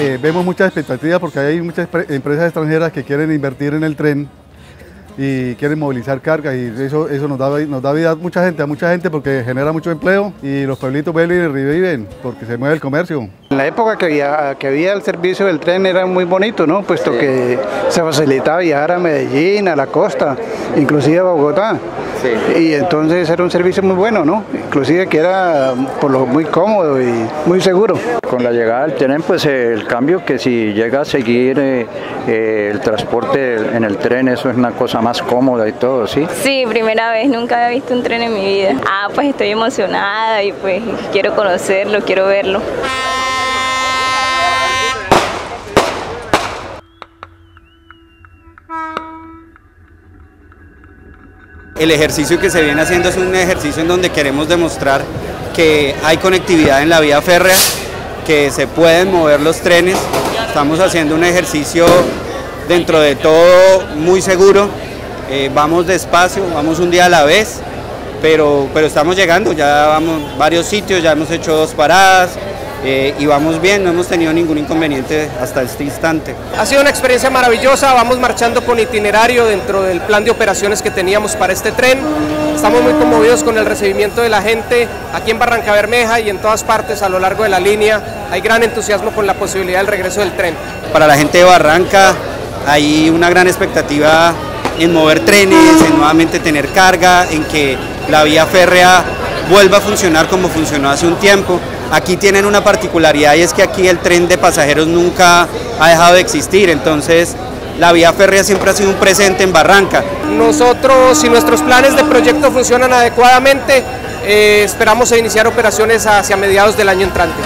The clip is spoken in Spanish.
eh, vemos muchas expectativas porque hay muchas empresas extranjeras que quieren invertir en el tren y quieren movilizar carga y eso, eso nos, da, nos da vida a mucha gente, a mucha gente porque genera mucho empleo y los pueblitos vuelven y reviven porque se mueve el comercio. En la época que había, que había el servicio del tren era muy bonito, ¿no? Puesto que se facilitaba viajar a Medellín, a la costa, inclusive a Bogotá. Y entonces era un servicio muy bueno, ¿no? Inclusive que era por lo muy cómodo y muy seguro. Con la llegada del tren, pues el cambio que si llega a seguir eh, eh, el transporte en el tren, eso es una cosa más cómoda y todo, ¿sí? Sí, primera vez, nunca había visto un tren en mi vida. Ah, pues estoy emocionada y pues quiero conocerlo, quiero verlo. El ejercicio que se viene haciendo es un ejercicio en donde queremos demostrar que hay conectividad en la vía férrea, que se pueden mover los trenes. Estamos haciendo un ejercicio dentro de todo muy seguro. Eh, vamos despacio, vamos un día a la vez, pero, pero estamos llegando, ya vamos varios sitios, ya hemos hecho dos paradas, eh, y vamos bien, no hemos tenido ningún inconveniente hasta este instante. Ha sido una experiencia maravillosa, vamos marchando con itinerario dentro del plan de operaciones que teníamos para este tren. Estamos muy conmovidos con el recibimiento de la gente aquí en Barranca Bermeja y en todas partes a lo largo de la línea. Hay gran entusiasmo con la posibilidad del regreso del tren. Para la gente de Barranca hay una gran expectativa en mover trenes, en nuevamente tener carga, en que la vía férrea vuelva a funcionar como funcionó hace un tiempo. Aquí tienen una particularidad y es que aquí el tren de pasajeros nunca ha dejado de existir, entonces la vía férrea siempre ha sido un presente en Barranca. Nosotros, si nuestros planes de proyecto funcionan adecuadamente, eh, esperamos iniciar operaciones hacia mediados del año entrante.